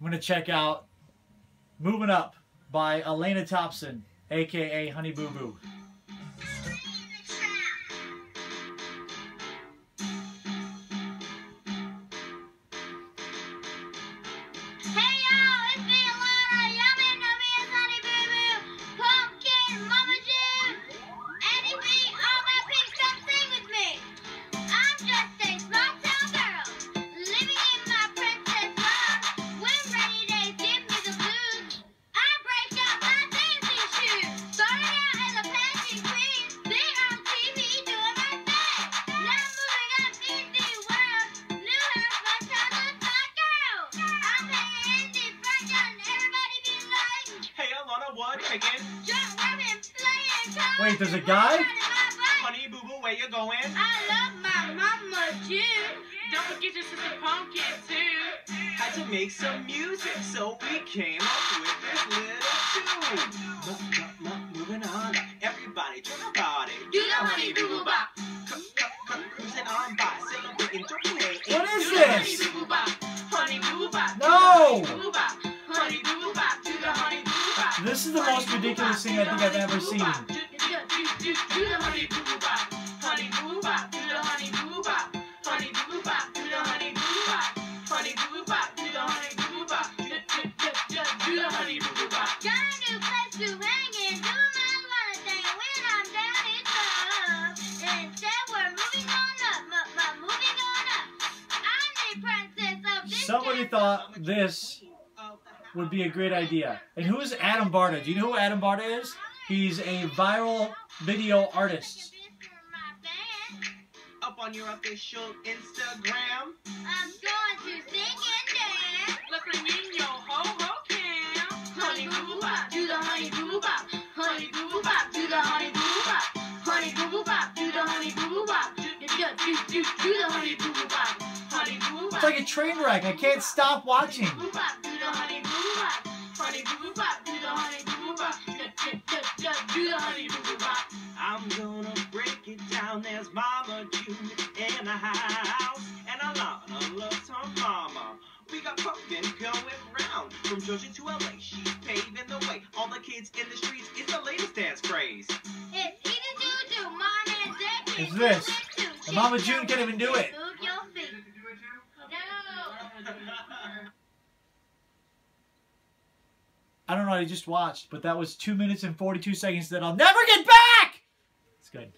I'm going to check out Moving Up by Alana Thompson, aka Honey Boo Boo. Oh Wait, there's a guy? Honey Boo Boo, where you going? I love my mama too. Don't forget your sister Pumpkin too. Had to make some music, so we came up with this little tune. Moving on, everybody turn your body. Do the Honey Boo Boo Bop. Cruising on by, celebrating, drinking. What is Honey this? Boo Boo Bop. Honey Boo Boo Bop. No! This is the most ridiculous thing I think I've ever seen. Somebody thought this would be a great idea. And who is Adam Barta? Do you know who Adam Barta is? He's a viral video artist. Up on your official Instagram. I'm going to sing and dance. Let's bring in your ho ho cam. Honey boo boo bop, do the honey boo boo bop. Honey boo boo bop, do the honey boo boo bop. Honey boo boo bop, do the honey boo boo bop. Do do do do do the honey boo boo bop. Honey boo boo bop. It's like a train wreck. I can't stop watching. Honey boo bop, do the honey boo boo bop. Honey boo boo bop, do the honey boo boo bop. Do do do do do the honey boo boo bop. I'm gonna break it down. There's Mama June in the house, and Alana loves her mama. We got pumpkin going round from Georgia to LA. She's paving the way. All the kids in the streets, it's the latest dance craze. It's easy to do, mom and dad. It's this. And Mama June can't even do it. Move your feet. No. I don't know what I just watched, but that was two minutes and 42 seconds that I'll never get back! It's good.